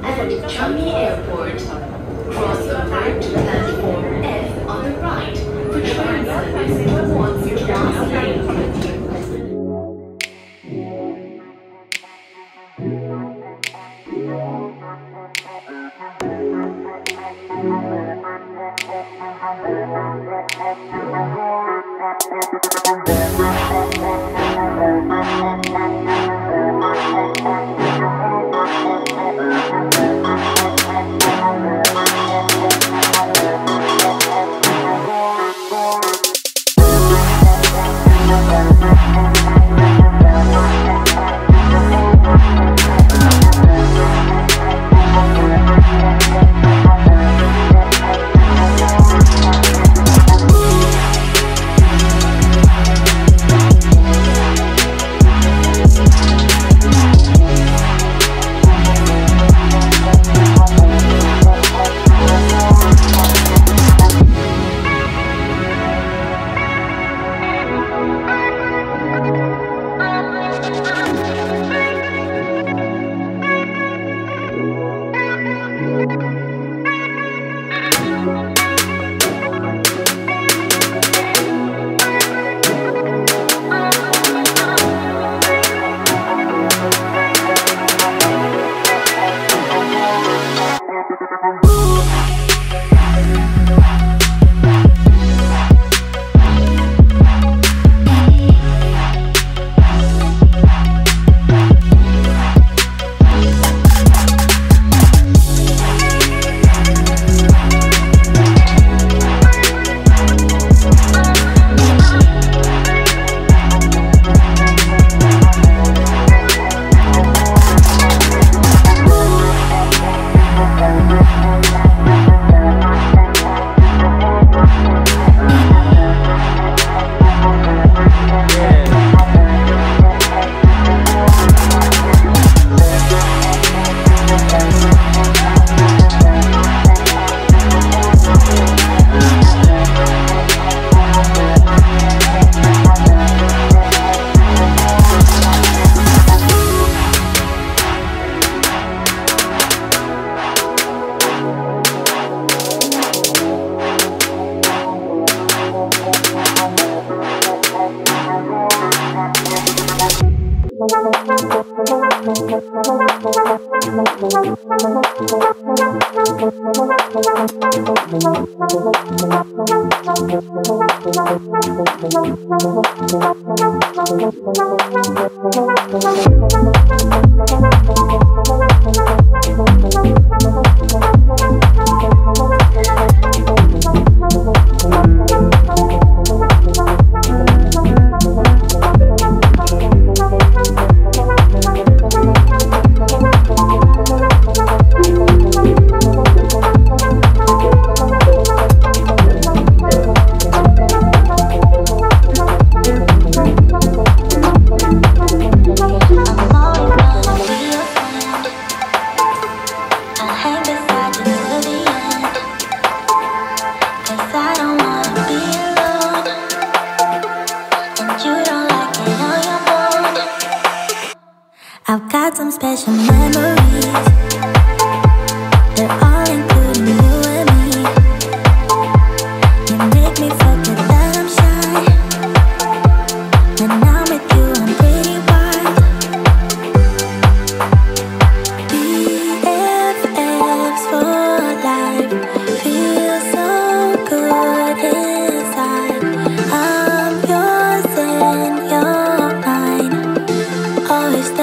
And Changi Airport. Cross the over to platform F on the right for train service towards Tuas Link. I've some memories.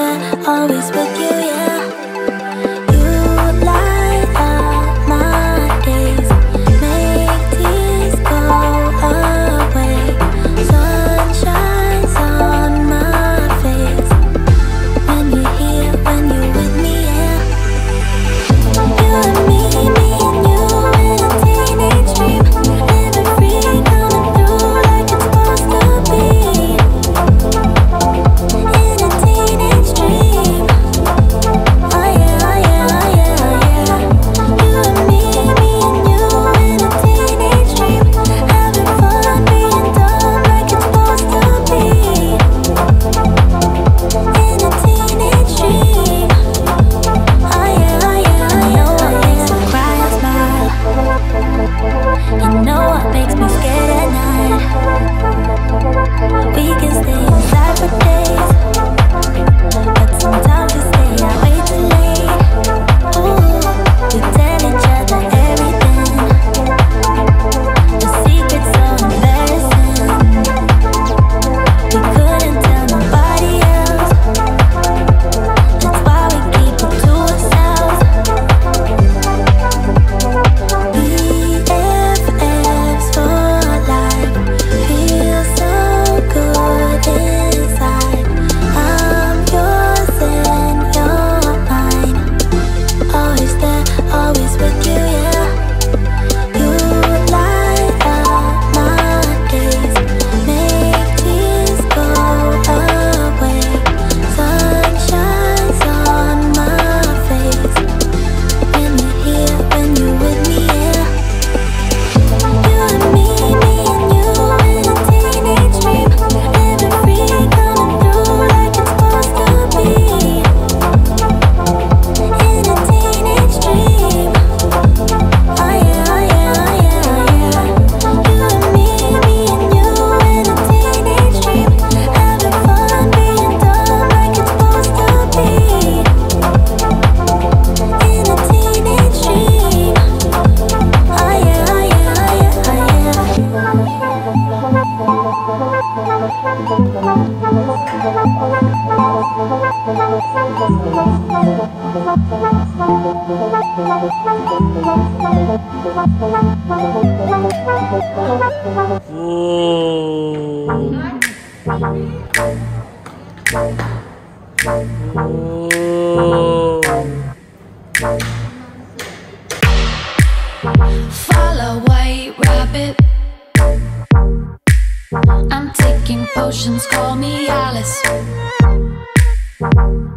Always with you, yeah. Follow white rabbit. I'm taking potions, call me Alice.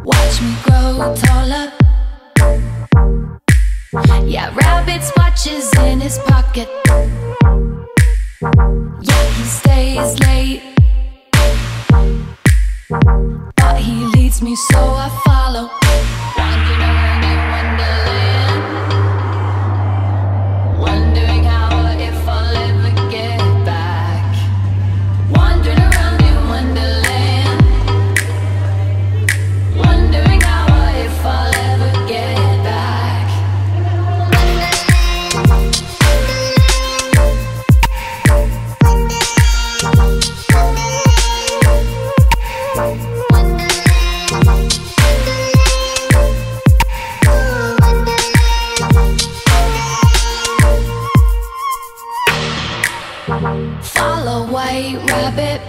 Watch me grow taller. Yeah, rabbit's watches in his pocket. Yeah, he stays late. But he leads me, so I follow. Follow white rabbit.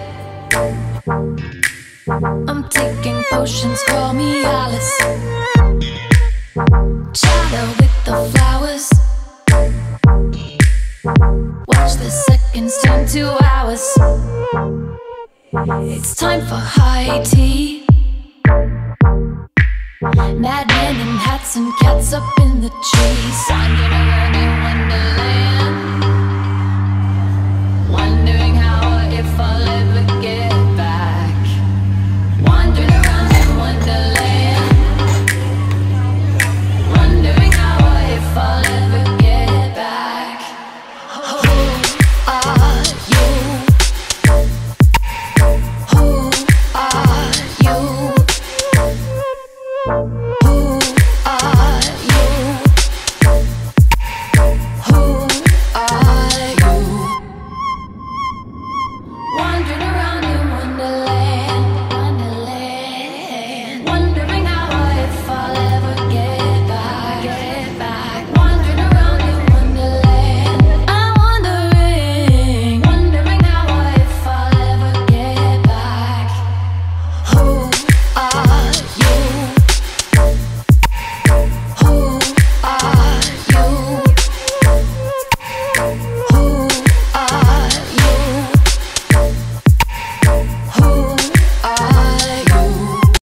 I'm taking potions, call me Alice. Chatter with the flowers. Watch the seconds turn to hours. It's time for high tea. Madmen in hats and cats up in the trees. Wandering around in Wonderland.